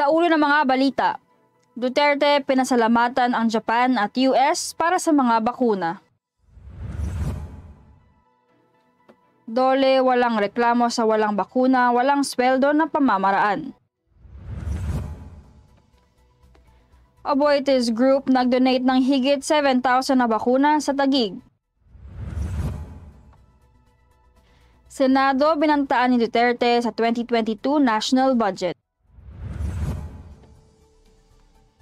Sa ulo ng mga balita, Duterte pinasalamatan ang Japan at US para sa mga bakuna. Dole walang reklamo sa walang bakuna, walang sweldo na pamamaraan. Aboitiz Group nag-donate ng higit 7,000 na bakuna sa Tagig. Senado binantaan ni Duterte sa 2022 national budget.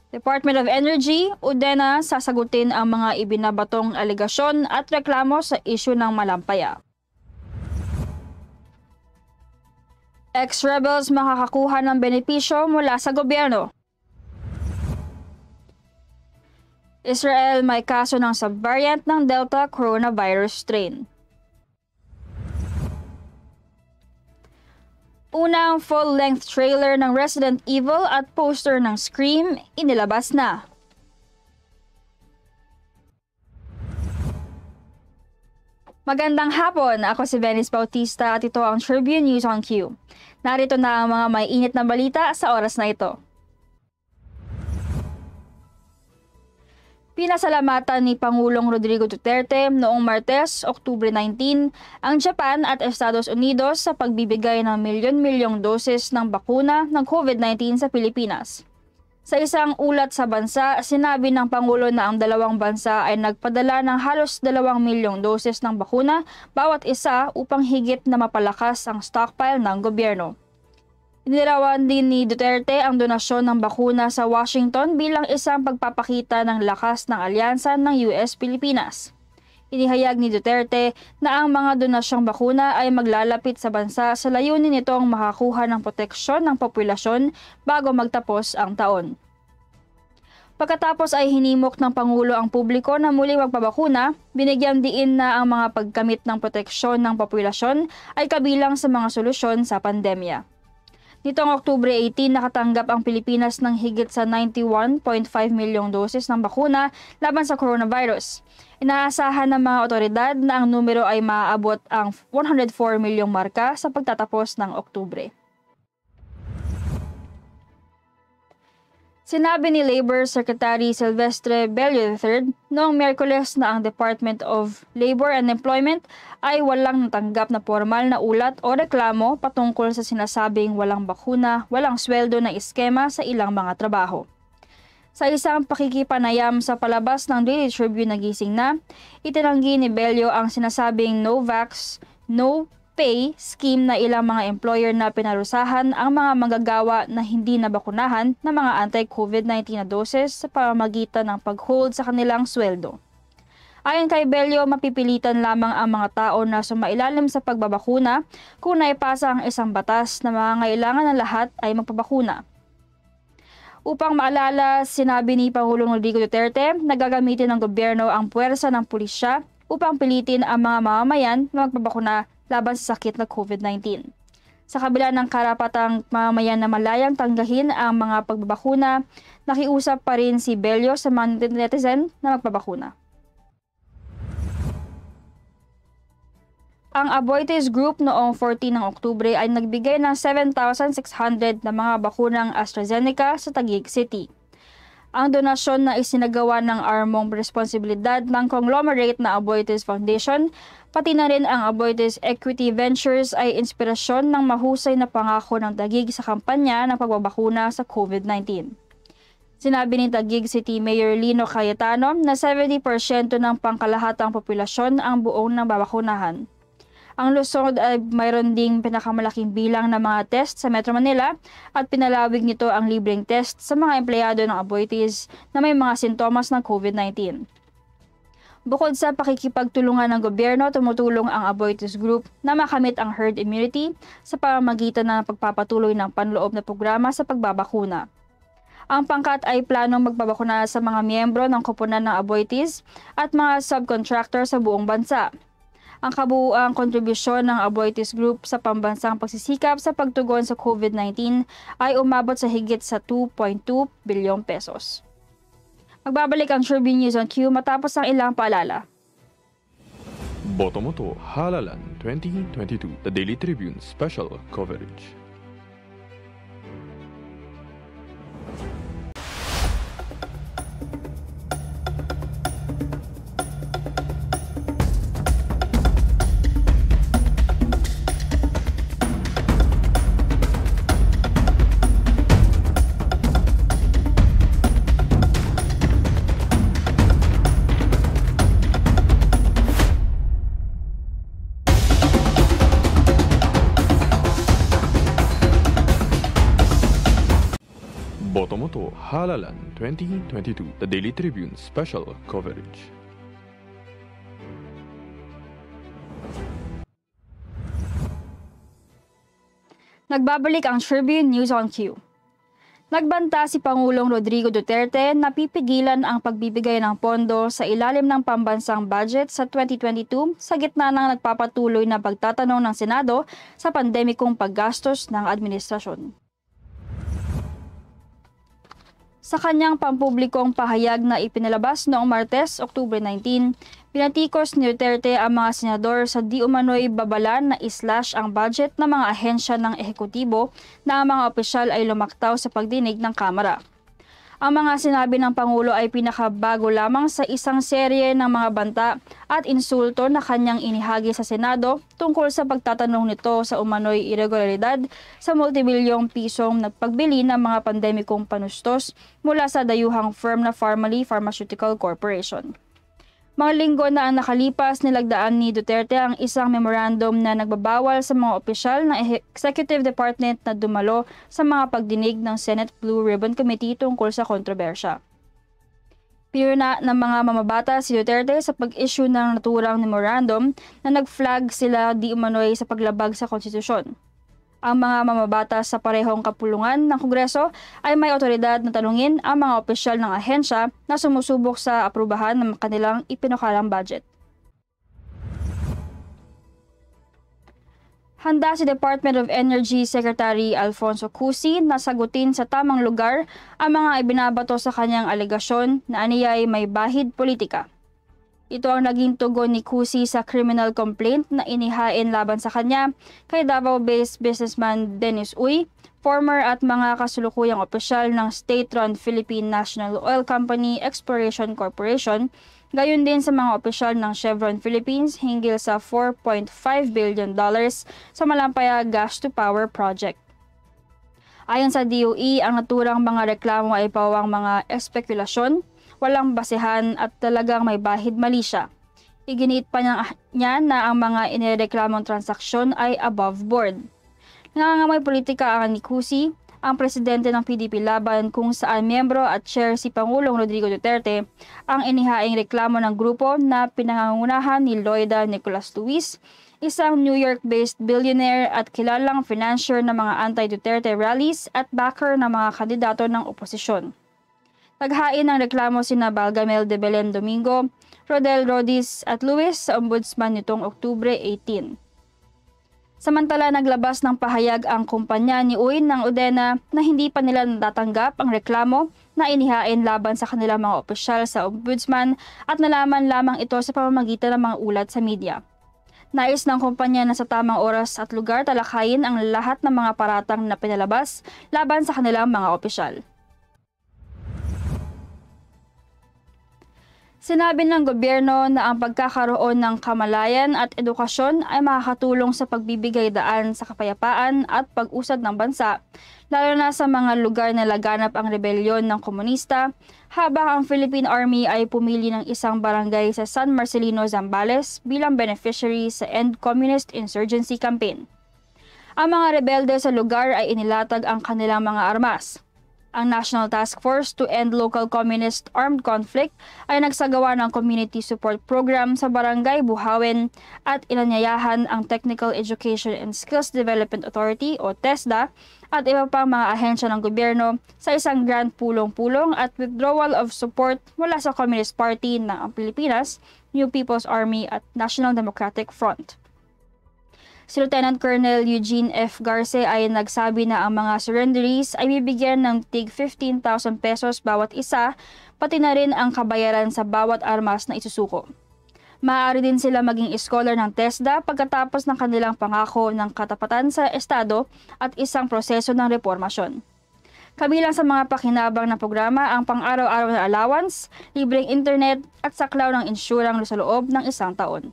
Department of Energy, UDENA sasagutin ang mga ibinabatong alegasyon at reklamo sa isyu ng Malampaya. Ex-rebels makakakuha ng benepisyo mula sa gobyerno. Israel may kaso ng subvariant ng Delta coronavirus strain. Unang full-length trailer ng Resident Evil at poster ng Scream inilabas na. Magandang hapon, ako si Venice Bautista at ito ang Tribune News on Q. Narito na ang mga may init na balita sa oras na ito. Pinasalamatan ni Pangulong Rodrigo Duterte noong Martes, Oktubre 19, ang Japan at Estados Unidos sa pagbibigay ng milyon-milyong doses ng bakuna ng COVID-19 sa Pilipinas. Sa isang ulat sa bansa, sinabi ng Pangulo na ang dalawang bansa ay nagpadala ng halos dalawang milyong doses ng bakuna bawat isa upang higit na mapalakas ang stockpile ng gobyerno. Inilarawan din ni Duterte ang donasyon ng bakuna sa Washington bilang isang pagpapakita ng lakas ng alyansa ng US-Pilipinas. Inihayag ni Duterte na ang mga donasyong bakuna ay maglalapit sa bansa sa layunin nitong makakuha ng proteksyon ng populasyon bago magtapos ang taon. Pagkatapos ay hinimok ng Pangulo ang publiko na muli magpabakuna, binigyan diin na ang mga pagkamit ng proteksyon ng populasyon ay kabilang sa mga solusyon sa pandemya. Nitong Oktubre 18, nakatanggap ang Pilipinas ng higit sa 91.5 milyong doses ng bakuna laban sa coronavirus. Inaasahan ng mga otoridad na ang numero ay maaabot ang 104 milyong marka sa pagtatapos ng Oktubre. Sinabi ni Labor Secretary Silvestre Bello III noong Miyerkules na ang Department of Labor and Employment ay walang natanggap na formal na ulat o reklamo patungkol sa sinasabing walang bakuna, walang sweldo na iskema sa ilang mga trabaho. Sa isang pakikipanayam sa palabas ng Daily Tribune na gising na, itinanggi ni Bello ang sinasabing no vax, no pay scheme na ilang mga employer na pinarusahan ang mga manggagawa na hindi nabakunahan ng mga anti-COVID-19 na doses sa pamamagitan ng pag-hold sa kanilang sweldo. Ayon kay Bello, mapipilitan lamang ang mga tao na sumailalim sa pagbabakuna kung naipasa ang isang batas na mga ngailangan ng lahat ay magpabakuna. Upang maalala, sinabi ni Pangulong Rodrigo Duterte na gagamitin ng gobyerno ang puwersa ng pulisya upang pilitin ang mga mamamayan na magpabakuna laban sa sakit na COVID-19. Sa kabila ng karapatang mamayan na malayang tanggahin ang mga pagbabakuna, nakiusap pa rin si Bello sa mga netizen na magpabakuna. Ang Aboitiz Group noong 14 ng Oktubre ay nagbigay ng 7,600 na mga bakunang AstraZeneca sa Taguig City. Ang donasyon na isinagawa ng armong responsibilidad ng conglomerate na Aboitiz Foundation, pati na rin ang Aboitiz Equity Ventures ay inspirasyon ng mahusay na pangako ng Tagig sa kampanya ng pagbabakuna sa COVID-19. Sinabi ni Taguig City Mayor Lino Cayetano na 70% ng pangkalahatang populasyon ang buong nababakunahan. Ang Luzon ay mayroon ding pinakamalaking bilang ng mga test sa Metro Manila at pinalawig nito ang libreng test sa mga empleyado ng Aboitiz na may mga sintomas ng COVID-19. Bukod sa pakikipagtulungan ng gobyerno, tumutulong ang Aboitiz Group na makamit ang herd immunity sa pamamagitan ng pagpapatuloy ng panloob na programa sa pagbabakuna. Ang pangkat ay planong magbabakuna sa mga miyembro ng koponan ng Aboitiz at mga subcontractor sa buong bansa ang kabuuang kontribusyon ng Aboitiz Group sa pambansang pagsisikap sa pagtugon sa COVID-19 ay umabot sa higit sa 2.2 bilyong pesos. Magbabalik ang Tribune News on Q matapos ang ilang paalala. Boto mo to, Halalan 2022, The Daily Tribune Special Coverage. Halalan 2022, The Daily Tribune Special Coverage. Nagbabalik ang Tribune News on Q. Nagbanta si Pangulong Rodrigo Duterte na pipigilan ang pagbibigay ng pondo sa ilalim ng pambansang budget sa 2022 sa gitna ng nagpapatuloy na pagtatanong ng Senado sa pandemikong paggastos ng administrasyon. Sa kanyang pampublikong pahayag na ipinalabas noong Martes, Oktubre 19, pinatikos ni Duterte ang mga senador sa di umano'y babalan na islash ang budget ng mga ahensya ng ehekutibo na ang mga opisyal ay lumaktaw sa pagdinig ng Kamara. Ang mga sinabi ng Pangulo ay pinakabago lamang sa isang serye ng mga banta at insulto na kanyang inihagi sa Senado tungkol sa pagtatanong nito sa umano'y irregularidad sa multibilyong pisong nagpagbili ng mga pandemikong panustos mula sa dayuhang firm na Pharmaly Pharmaceutical Corporation. Mga linggo na ang nakalipas, nilagdaan ni Duterte ang isang memorandum na nagbabawal sa mga opisyal ng Executive Department na dumalo sa mga pagdinig ng Senate Blue Ribbon Committee tungkol sa kontrobersya. Pinuna ng mga mamabata si Duterte sa pag-issue ng naturang memorandum na nag-flag sila di umano'y sa paglabag sa konstitusyon. Ang mga mamabata sa parehong kapulungan ng Kongreso ay may otoridad na tanungin ang mga opisyal ng ahensya na sumusubok sa aprubahan ng kanilang ipinakalang budget. Handa si Department of Energy Secretary Alfonso Cusi na sagutin sa tamang lugar ang mga ibinabato sa kanyang alegasyon na aniyay may bahid politika. Ito ang naging tugon ni Kusi sa criminal complaint na inihain laban sa kanya kay Davao-based businessman Dennis Uy, former at mga kasulukuyang opisyal ng state-run Philippine National Oil Company Exploration Corporation, gayon din sa mga opisyal ng Chevron Philippines hinggil sa 4.5 billion dollars sa Malampaya Gas to Power Project. Ayon sa DOE, ang naturang mga reklamo ay pawang mga espekulasyon, walang basehan at talagang may bahid mali siya. Iginiit pa niya, na ang mga inireklamong transaksyon ay above board. Nangangamay politika ang ni Kusi, ang presidente ng PDP Laban kung saan miyembro at chair si Pangulong Rodrigo Duterte ang inihaing reklamo ng grupo na pinangangunahan ni Loida Nicolas Luis, isang New York-based billionaire at kilalang financier ng mga anti-Duterte rallies at backer ng mga kandidato ng oposisyon. Naghain ng reklamo sina Balgamel de Belen Domingo, Rodel Rodis at Luis sa ombudsman nitong Oktubre 18. Samantala, naglabas ng pahayag ang kumpanya ni Uy ng Udena na hindi pa nila natatanggap ang reklamo na inihain laban sa kanilang mga opisyal sa ombudsman at nalaman lamang ito sa pamamagitan ng mga ulat sa media. Nais ng kumpanya na sa tamang oras at lugar talakayin ang lahat ng mga paratang na pinalabas laban sa kanilang mga opisyal. Sinabi ng gobyerno na ang pagkakaroon ng kamalayan at edukasyon ay makakatulong sa pagbibigay daan sa kapayapaan at pag-usad ng bansa, lalo na sa mga lugar na laganap ang rebelyon ng komunista, habang ang Philippine Army ay pumili ng isang barangay sa San Marcelino, Zambales bilang beneficiary sa End Communist Insurgency Campaign. Ang mga rebelde sa lugar ay inilatag ang kanilang mga armas, ang National Task Force to End Local Communist Armed Conflict ay nagsagawa ng Community Support Program sa Barangay Buhawen at inanyayahan ang Technical Education and Skills Development Authority o TESDA at iba pang mga ahensya ng gobyerno sa isang grand pulong-pulong at withdrawal of support mula sa Communist Party ng Pilipinas, New People's Army at National Democratic Front. Si Lieutenant Colonel Eugene F. Garce ay nagsabi na ang mga surrenderies ay bibigyan ng tig 15,000 pesos bawat isa, pati na rin ang kabayaran sa bawat armas na isusuko. Maaari din sila maging scholar ng TESDA pagkatapos ng kanilang pangako ng katapatan sa Estado at isang proseso ng reformasyon. Kabilang sa mga pakinabang ng programa ang pang-araw-araw na allowance, libreng internet at saklaw ng insurang sa loob ng isang taon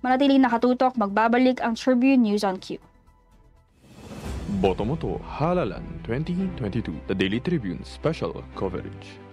manatiling nakatutok, magbabalik ang Tribune News on Q. Boto mo to Halalan 2022, The Daily Tribune Special Coverage.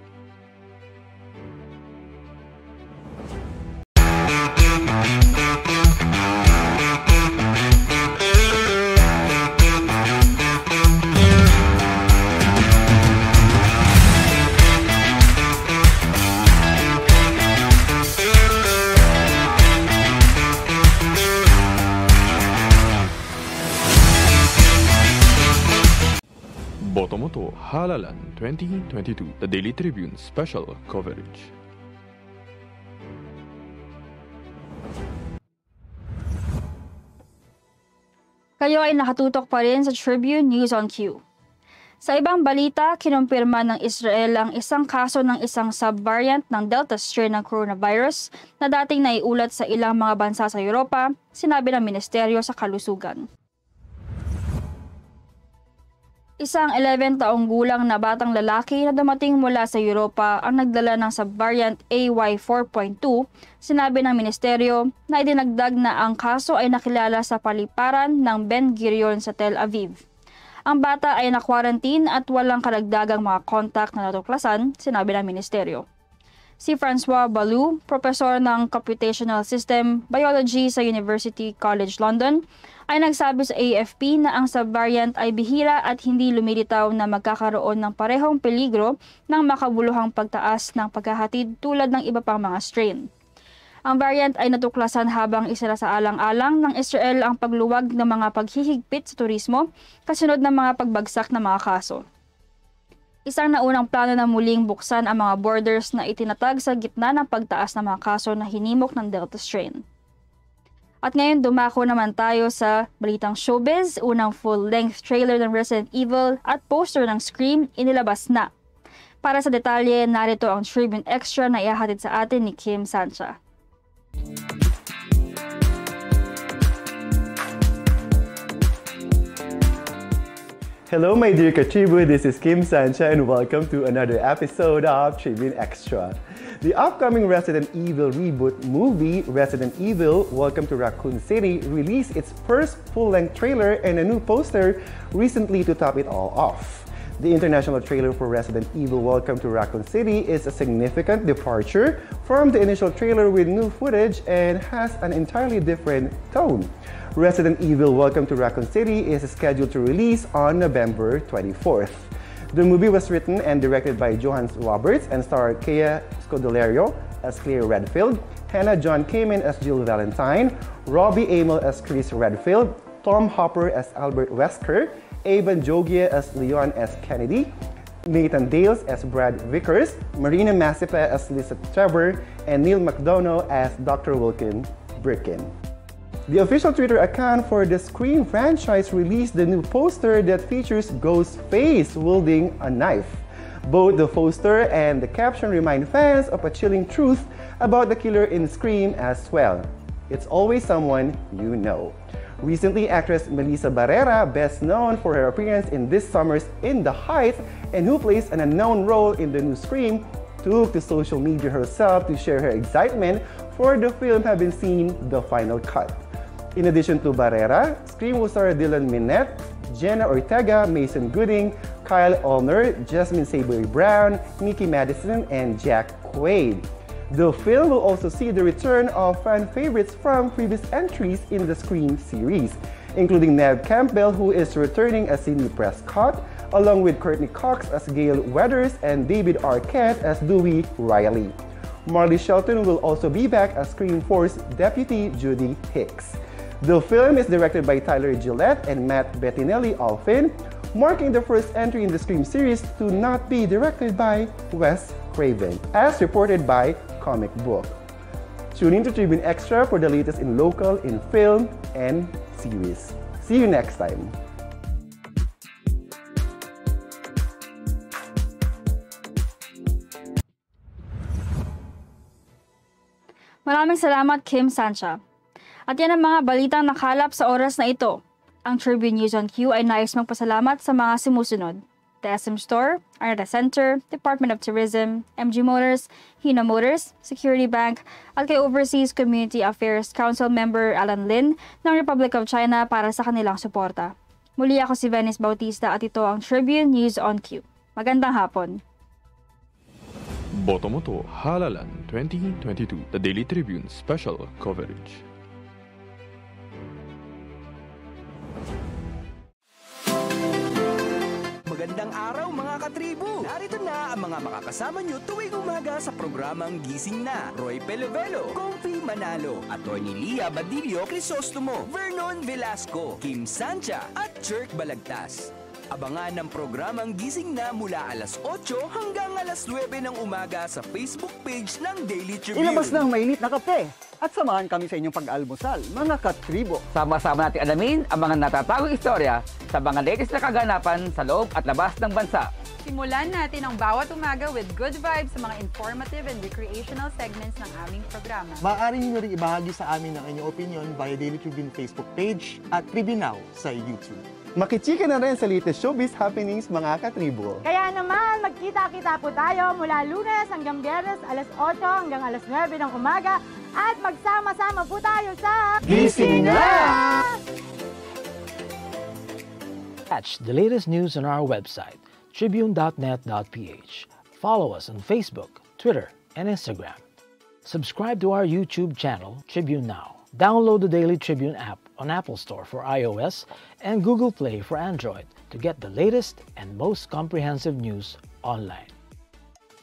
Halalan 2022, the Daily Tribune special coverage. Kayo ay nakatutok pa rin sa Tribune News on Q. Sa ibang balita, kinumpirma ng Israel ang isang kaso ng isang subvariant ng Delta strain ng coronavirus na dating naiulat sa ilang mga bansa sa Europa, sinabi ng Ministeryo sa Kalusugan. Isang 11 taong gulang na batang lalaki na dumating mula sa Europa ang nagdala ng subvariant AY4.2, sinabi ng ministeryo na idinagdag na ang kaso ay nakilala sa paliparan ng Ben Gurion sa Tel Aviv. Ang bata ay na-quarantine at walang karagdagang mga contact na natuklasan, sinabi ng ministeryo. Si Francois Balou, profesor ng Computational System Biology sa University College London, ay nagsabi sa AFP na ang subvariant ay bihira at hindi lumilitaw na magkakaroon ng parehong peligro ng makabuluhang pagtaas ng paghahatid tulad ng iba pang mga strain. Ang variant ay natuklasan habang isa sa alang-alang ng Israel ang pagluwag ng mga paghihigpit sa turismo kasunod ng mga pagbagsak ng mga kaso. Isang naunang plano na muling buksan ang mga borders na itinatag sa gitna ng pagtaas ng mga kaso na hinimok ng Delta strain. At ngayon dumako naman tayo sa balitang showbiz, unang full-length trailer ng Resident Evil at poster ng Scream inilabas na. Para sa detalye, narito ang Tribune Extra na ihahatid sa atin ni Kim Sancha. Hello, my dear Katribu. This is Kim Sancha, and welcome to another episode of Tribune Extra. The upcoming Resident Evil reboot movie, Resident Evil Welcome to Raccoon City, released its first full length trailer and a new poster recently to top it all off. The international trailer for Resident Evil Welcome to Raccoon City is a significant departure from the initial trailer with new footage and has an entirely different tone. Resident Evil Welcome to Raccoon City is scheduled to release on November 24th. The movie was written and directed by Johannes Roberts and starred Kea Scodelario as Claire Redfield, Hannah John Kamen as Jill Valentine, Robbie Amell as Chris Redfield, Tom Hopper as Albert Wesker, Avon Jogia as Leon S. Kennedy, Nathan Dales as Brad Vickers, Marina Massipa as Lisa Trevor, and Neil McDonough as Dr. Wilkin Birkin. The official Twitter account for the Scream franchise released the new poster that features Ghostface wielding a knife. Both the poster and the caption remind fans of a chilling truth about the killer in Scream as well. It's always someone you know. Recently, actress Melissa Barrera, best known for her appearance in this summer's In the Heights and who plays an unknown role in the new Scream, took to social media herself to share her excitement for the film having seen the final cut. In addition to Barrera, Scream will star Dylan Minette, Jenna Ortega, Mason Gooding, Kyle Olner, Jasmine Savory Brown, Nikki Madison, and Jack Quaid. The film will also see the return of fan favorites from previous entries in the Scream series, including Nev Campbell, who is returning as Sidney Prescott, along with Courtney Cox as Gail Weathers and David Arquette as Dewey Riley. Marley Shelton will also be back as Scream Force Deputy Judy Hicks. The film is directed by Tyler Gillette and Matt Bettinelli Alfin, marking the first entry in the Scream series to not be directed by Wes Craven, as reported by Comic Book. Tune in to Tribune Extra for the latest in local, in film, and series. See you next time. Maraming salamat Kim Sancha. At yan ang mga balitang nakalap sa oras na ito. Ang Tribune News on Q ay nais magpasalamat sa mga simusunod. The SM Store, Arnada Center, Department of Tourism, MG Motors, Hino Motors, Security Bank, at kay Overseas Community Affairs Council Member Alan Lin ng Republic of China para sa kanilang suporta. Muli ako si Venice Bautista at ito ang Tribune News on Q. Magandang hapon. Boto mo to Halalan 2022, the Daily Tribune special coverage. Magandang araw mga katribo! Narito na ang mga makakasama nyo tuwing umaga sa programang Gising Na. Roy Pelovelo, Comfy Manalo, Atty. Lia Badillo Crisostomo, Vernon Velasco, Kim Sancha at Jerk Balagtas. Abangan ang programang Gising na mula alas 8 hanggang alas 9 ng umaga sa Facebook page ng Daily Tribune. Ilabas na ang mainit na kape at samahan kami sa inyong pag-almusal, mga katribo. Sama-sama natin alamin ang mga natatagong istorya sa mga latest na kaganapan sa loob at labas ng bansa. Simulan natin ang bawat umaga with good vibes sa mga informative and recreational segments ng aming programa. Maaari niyo rin ibahagi sa amin ang inyong opinion via Daily Tribune Facebook page at Tribune Now sa YouTube. Makichika na rin sa latest showbiz happenings mga katribo. Kaya naman, magkita-kita po tayo mula lunes hanggang biyernes alas 8 hanggang alas 9 ng umaga at magsama-sama po tayo sa Gising na! Catch the latest news on our website, tribune.net.ph. Follow us on Facebook, Twitter, and Instagram. Subscribe to our YouTube channel, Tribune Now. Download the Daily Tribune app on Apple Store for iOS and Google Play for Android to get the latest and most comprehensive news online.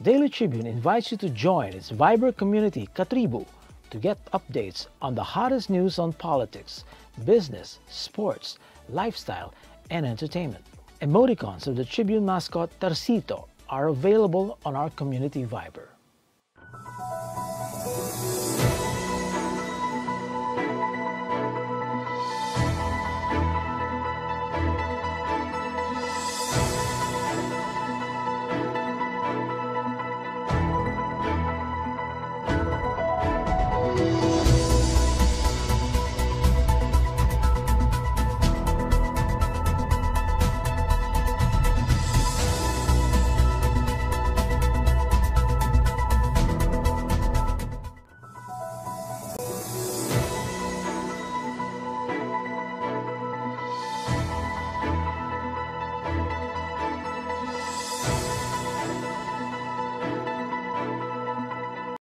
Daily Tribune invites you to join its vibrant community, Katribu, to get updates on the hottest news on politics, business, sports, lifestyle, and entertainment. Emoticons of the Tribune mascot Tercito are available on our community Viber.